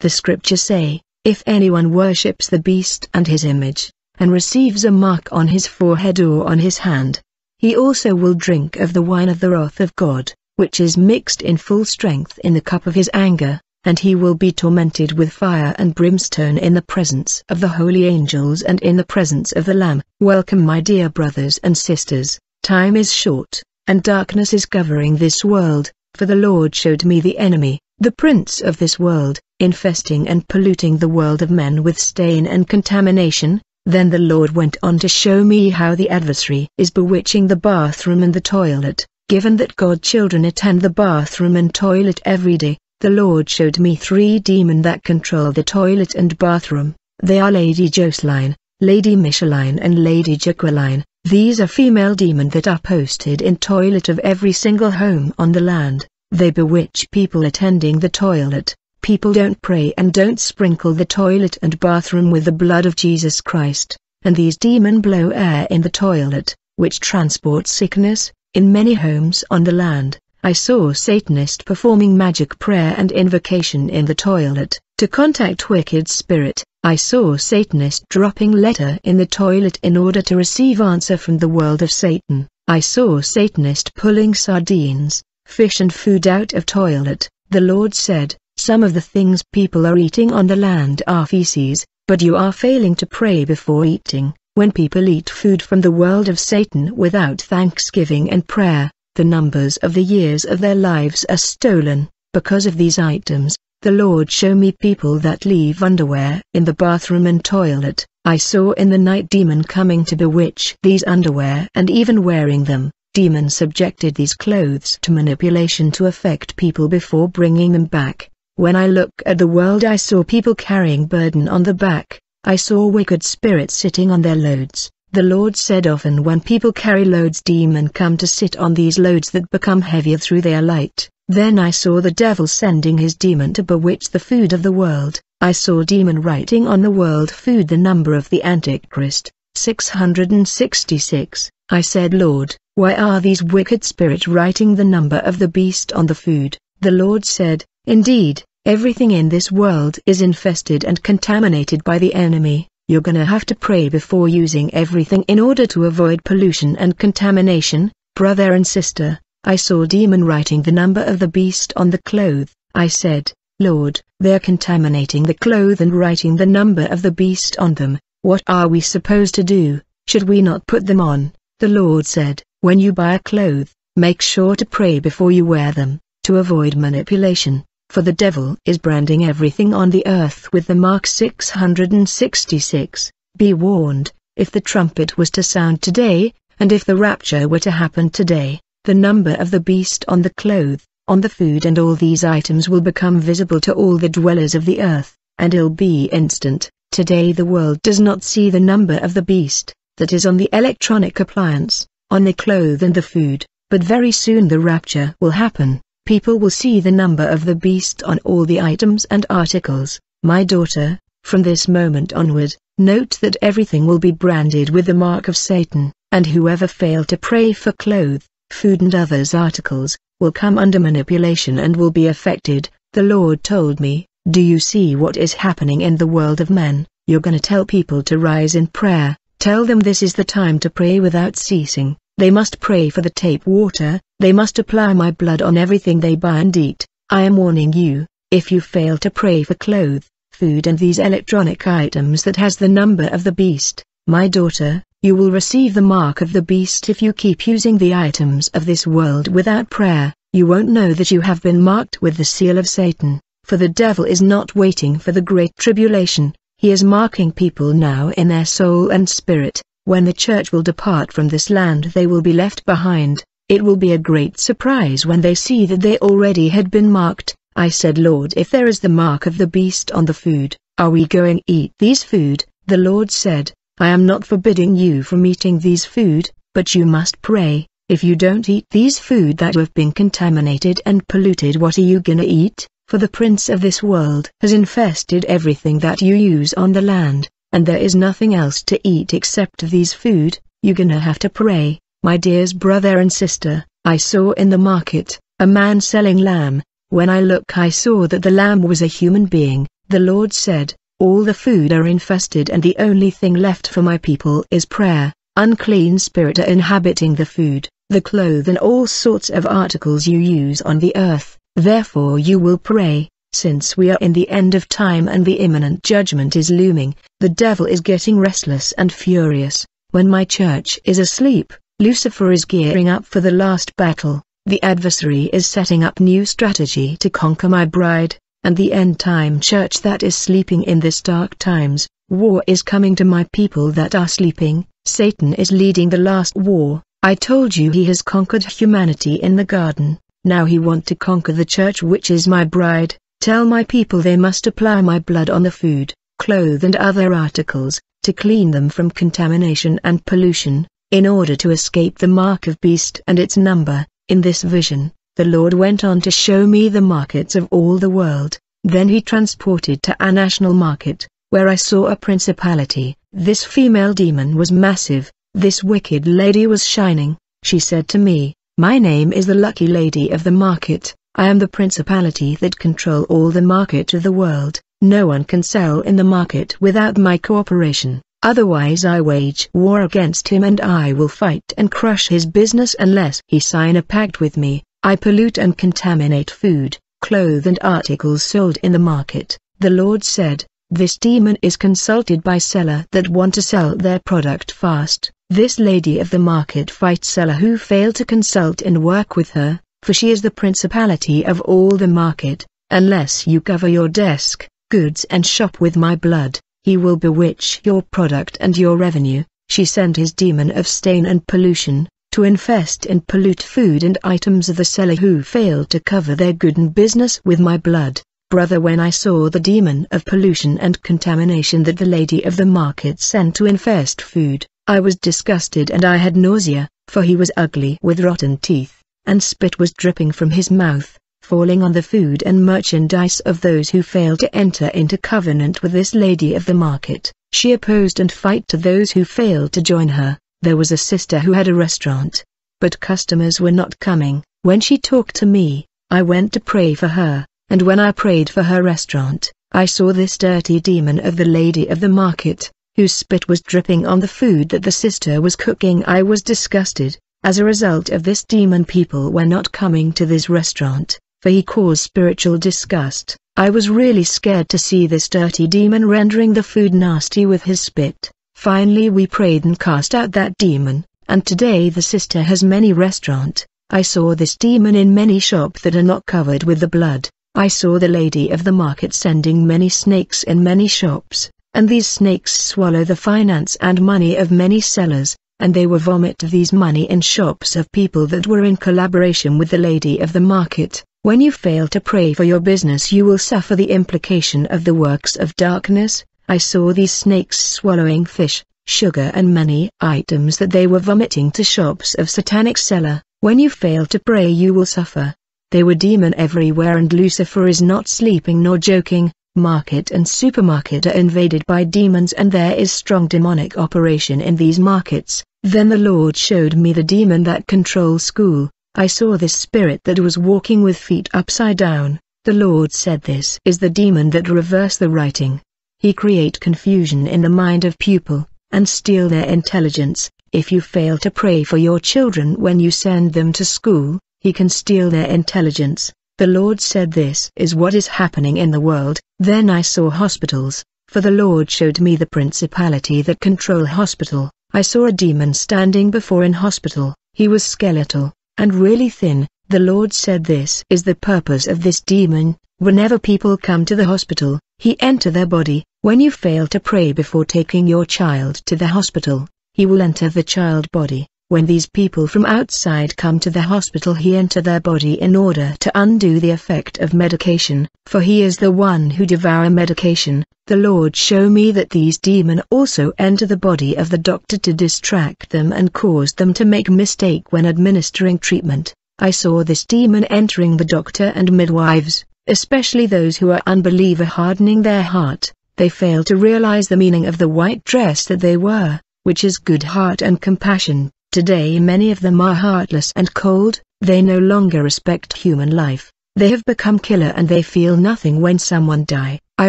The scriptures say, if anyone worships the beast and his image, and receives a mark on his forehead or on his hand, he also will drink of the wine of the wrath of God, which is mixed in full strength in the cup of his anger, and he will be tormented with fire and brimstone in the presence of the holy angels and in the presence of the Lamb. Welcome my dear brothers and sisters, time is short, and darkness is covering this world, for the Lord showed me the enemy, the prince of this world, infesting and polluting the world of men with stain and contamination, then the Lord went on to show me how the adversary is bewitching the bathroom and the toilet, given that God children attend the bathroom and toilet every day, the Lord showed me three demon that control the toilet and bathroom, they are Lady Jocelyn, Lady Micheline and Lady Jacqueline, these are female demon that are posted in toilet of every single home on the land, they bewitch people attending the toilet, people don't pray and don't sprinkle the toilet and bathroom with the blood of Jesus Christ, and these demon blow air in the toilet, which transports sickness, in many homes on the land. I saw Satanist performing magic prayer and invocation in the toilet, to contact wicked spirit. I saw Satanist dropping letter in the toilet in order to receive answer from the world of Satan. I saw Satanist pulling sardines, fish and food out of toilet. The Lord said, some of the things people are eating on the land are feces, but you are failing to pray before eating. When people eat food from the world of Satan without thanksgiving and prayer, the numbers of the years of their lives are stolen. Because of these items, the Lord show me people that leave underwear in the bathroom and toilet. I saw in the night demon coming to bewitch these underwear and even wearing them. Demon subjected these clothes to manipulation to affect people before bringing them back. When I look at the world I saw people carrying burden on the back, I saw wicked spirits sitting on their loads. The Lord said often when people carry loads demon come to sit on these loads that become heavier through their light. Then I saw the devil sending his demon to bewitch the food of the world. I saw demon writing on the world food the number of the Antichrist, 666. I said Lord, why are these wicked spirits writing the number of the beast on the food? The Lord said, Indeed, Everything in this world is infested and contaminated by the enemy. You're gonna have to pray before using everything in order to avoid pollution and contamination, brother and sister. I saw demon writing the number of the beast on the cloth. I said, Lord, they're contaminating the cloth and writing the number of the beast on them. What are we supposed to do? Should we not put them on? The Lord said, when you buy a cloth, make sure to pray before you wear them, to avoid manipulation for the devil is branding everything on the earth with the mark 666. Be warned, if the trumpet was to sound today, and if the rapture were to happen today, the number of the beast on the cloth, on the food and all these items will become visible to all the dwellers of the earth, and it'll be instant. Today the world does not see the number of the beast, that is on the electronic appliance, on the clothes and the food, but very soon the rapture will happen people will see the number of the beast on all the items and articles. My daughter, from this moment onward, note that everything will be branded with the mark of Satan, and whoever fail to pray for clothes, food and others articles, will come under manipulation and will be affected. The Lord told me, do you see what is happening in the world of men? You're gonna tell people to rise in prayer, tell them this is the time to pray without ceasing, they must pray for the tape water, they must apply my blood on everything they buy and eat. I am warning you, if you fail to pray for clothes, food and these electronic items that has the number of the beast, my daughter, you will receive the mark of the beast if you keep using the items of this world without prayer, you won't know that you have been marked with the seal of Satan, for the devil is not waiting for the great tribulation, he is marking people now in their soul and spirit, when the church will depart from this land they will be left behind, it will be a great surprise when they see that they already had been marked. I said Lord if there is the mark of the beast on the food, are we going eat these food? The Lord said, I am not forbidding you from eating these food, but you must pray, if you don't eat these food that have been contaminated and polluted what are you gonna eat? For the prince of this world has infested everything that you use on the land, and there is nothing else to eat except these food, you gonna have to pray. My dear's brother and sister, I saw in the market, a man selling lamb. When I look I saw that the lamb was a human being, The Lord said, All the food are infested and the only thing left for my people is prayer. Unclean spirit are inhabiting the food, the clothes and all sorts of articles you use on the earth, therefore you will pray, since we are in the end of time and the imminent judgment is looming, the devil is getting restless and furious. When my church is asleep, Lucifer is gearing up for the last battle, the adversary is setting up new strategy to conquer my bride, and the end-time church that is sleeping in this dark times, war is coming to my people that are sleeping, Satan is leading the last war, I told you he has conquered humanity in the garden, now he want to conquer the church which is my bride, Tell my people they must apply my blood on the food, clothes and other articles, to clean them from contamination and pollution, in order to escape the mark of beast and its number. In this vision, the Lord went on to show me the markets of all the world, then he transported to a national market, where I saw a principality. This female demon was massive, this wicked lady was shining, she said to me, My name is the lucky lady of the market. I am the principality that control all the market of the world, no one can sell in the market without my cooperation, otherwise I wage war against him and I will fight and crush his business unless he sign a pact with me, I pollute and contaminate food, clothes and articles sold in the market, the Lord said, this demon is consulted by seller that want to sell their product fast, this lady of the market fights seller who fail to consult and work with her, for she is the principality of all the market, unless you cover your desk, goods and shop with my blood, he will bewitch your product and your revenue, she sent his demon of stain and pollution, to infest and pollute food and items of the seller who fail to cover their good and business with my blood. Brother when I saw the demon of pollution and contamination that the lady of the market sent to infest food, I was disgusted and I had nausea, for he was ugly with rotten teeth and spit was dripping from his mouth, falling on the food and merchandise of those who failed to enter into covenant with this lady of the market. She opposed and fight to those who failed to join her. There was a sister who had a restaurant, but customers were not coming. When she talked to me, I went to pray for her, and when I prayed for her restaurant, I saw this dirty demon of the lady of the market, whose spit was dripping on the food that the sister was cooking. I was disgusted, as a result of this demon people were not coming to this restaurant, for he caused spiritual disgust. I was really scared to see this dirty demon rendering the food nasty with his spit. Finally we prayed and cast out that demon, and today the sister has many restaurant. I saw this demon in many shop that are not covered with the blood. I saw the lady of the market sending many snakes in many shops, and these snakes swallow the finance and money of many sellers, and they will vomit these money in shops of people that were in collaboration with the lady of the market. When you fail to pray for your business you will suffer the implication of the works of darkness. I saw these snakes swallowing fish, sugar and many items that they were vomiting to shops of satanic seller. When you fail to pray you will suffer. They were demon everywhere and Lucifer is not sleeping nor joking. Market and supermarket are invaded by demons and there is strong demonic operation in these markets. Then the Lord showed me the demon that controls school. I saw this spirit that was walking with feet upside down. The Lord said this is the demon that reverse the writing. He create confusion in the mind of pupil, and steal their intelligence. If you fail to pray for your children when you send them to school, he can steal their intelligence. The Lord said this is what is happening in the world. Then I saw hospitals, for the Lord showed me the principality that control hospital. I saw a demon standing before an hospital, he was skeletal, and really thin, the Lord said this is the purpose of this demon, whenever people come to the hospital, he enter their body, when you fail to pray before taking your child to the hospital, he will enter the child body, when these people from outside come to the hospital he enter their body in order to undo the effect of medication, for he is the one who devour medication, the Lord show me that these demon also enter the body of the doctor to distract them and cause them to make mistake when administering treatment. I saw this demon entering the doctor and midwives, especially those who are unbeliever hardening their heart, they fail to realize the meaning of the white dress that they wear, which is good heart and compassion. Today many of them are heartless and cold, they no longer respect human life, they have become killer and they feel nothing when someone die. I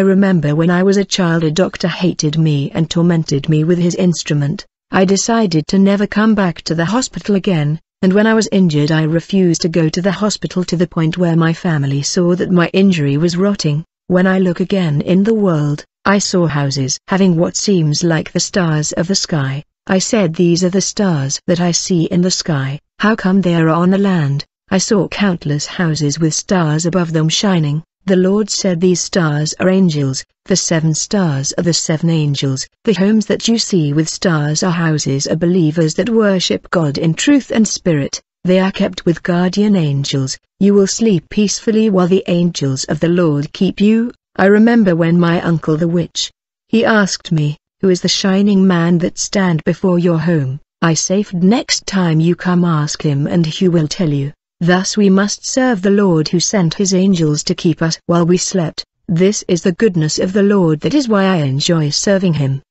remember when I was a child a doctor hated me and tormented me with his instrument. I decided to never come back to the hospital again, and when I was injured I refused to go to the hospital to the point where my family saw that my injury was rotting. When I look again in the world, I saw houses having what seems like the stars of the sky. I said these are the stars that I see in the sky, how come they are on the land? I saw countless houses with stars above them shining. The Lord said these stars are angels, the seven stars are the seven angels. The homes that you see with stars are houses of believers that worship God in truth and spirit. They are kept with guardian angels. You will sleep peacefully while the angels of the Lord keep you. I remember when my uncle the witch. He asked me, who is the shining man that stand before your home? I said next time you come ask him and he will tell you. Thus we must serve the Lord who sent his angels to keep us while we slept. This is the goodness of the Lord that is why I enjoy serving him.